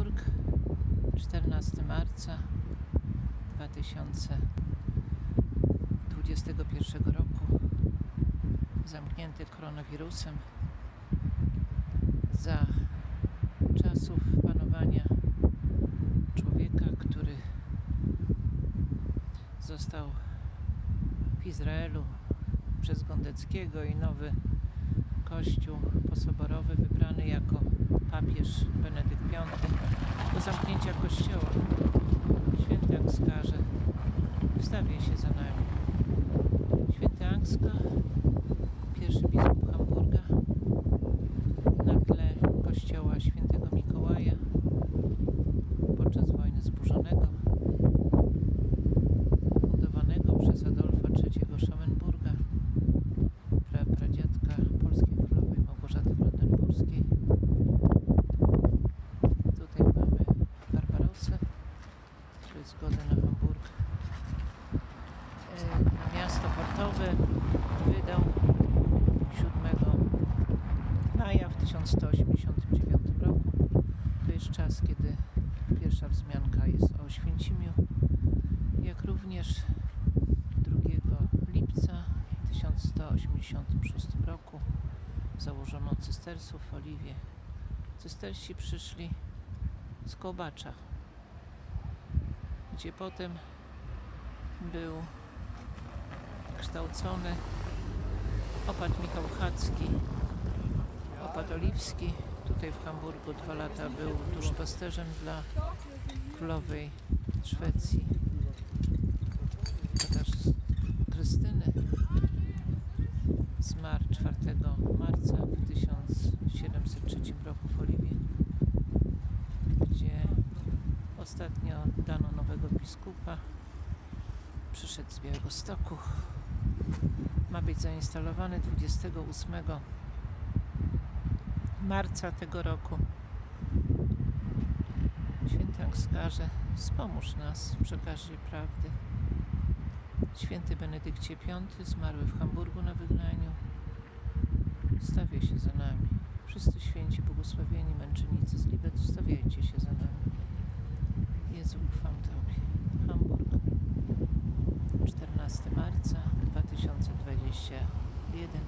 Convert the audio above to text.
Hamburg, 14 marca 2021 roku. Zamknięty koronawirusem za czasów panowania człowieka, który został w Izraelu przez Gondeckiego i nowy kościół posoborowy wybrany jako papież Benedykt V zamknięcia kościoła. Święty Angskarze wstawia się za nami. Święty Angska, pierwszy biskup Hamburga, na tle kościoła świętego Mikołaja podczas wojny zburzonego, fundowanego przez Adolfa Portowe wydał 7 maja w 1189 roku. To jest czas, kiedy pierwsza wzmianka jest o Święcimiu, jak również 2 lipca w 1186 roku założono cystersów w Oliwie. Cystersi przyszli z Kołbacza, gdzie potem był kształcony opat Michał Chacki, opat Oliwski. Tutaj w Hamburgu dwa lata był duszpasterzem dla królowej Szwecji, Katarz- Krystyny. Zmarł 4 marca w 1703 roku w Oliwie, gdzie ostatnio dano nowego biskupa. Przyszedł z Białego Stoku. Ma być zainstalowany 28 marca tego roku. Święty Angskarze, wspomóż nas w przekazie prawdy. Święty Benedykcie V, zmarły w Hamburgu na wygnaniu, stawia się za nami. Wszyscy święci błogosławieni męczennicy z Libet wstawiają oczywiście jeden.